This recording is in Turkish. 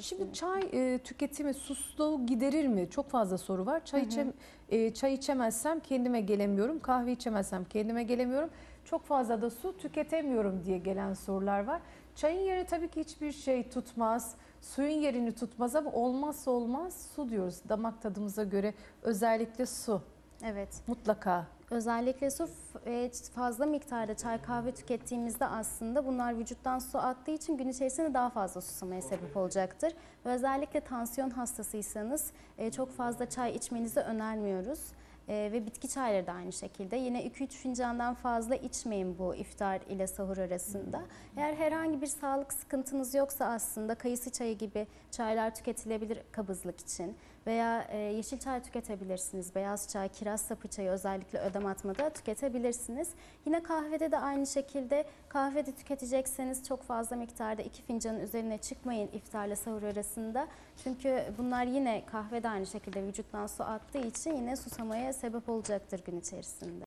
Şimdi çay e, tüketimi susuzluğu giderir mi? Çok fazla soru var. Çay içem e, çay içemezsem kendime gelemiyorum. Kahve içemezsem kendime gelemiyorum. Çok fazla da su tüketemiyorum diye gelen sorular var. Çayın yeri tabii ki hiçbir şey tutmaz. Suyun yerini tutmaz ama olmazsa olmaz su diyoruz. Damak tadımıza göre özellikle su Evet. mutlaka. Özellikle su e, fazla miktarda çay kahve tükettiğimizde aslında bunlar vücuttan su attığı için gün içerisinde daha fazla susamaya sebep olacaktır. Özellikle tansiyon hastasıysanız e, çok fazla çay içmenizi önermiyoruz. E, ve bitki çayları da aynı şekilde. Yine 2-3 fincandan fazla içmeyin bu iftar ile sahur arasında. Eğer herhangi bir sağlık sıkıntınız yoksa aslında kayısı çayı gibi çaylar tüketilebilir kabızlık için. Veya e, yeşil çay tüketebilirsiniz. Beyaz çay, kiraz sapı çayı özellikle ödem atmada tüketebilirsiniz. Yine kahvede de aynı şekilde kahvede tüketecekseniz çok fazla miktarda iki fincanın üzerine çıkmayın iftarla sahur arasında. Çünkü bunlar yine kahve de aynı şekilde vücuttan su attığı için yine susamaya sebep olacaktır gün içerisinde.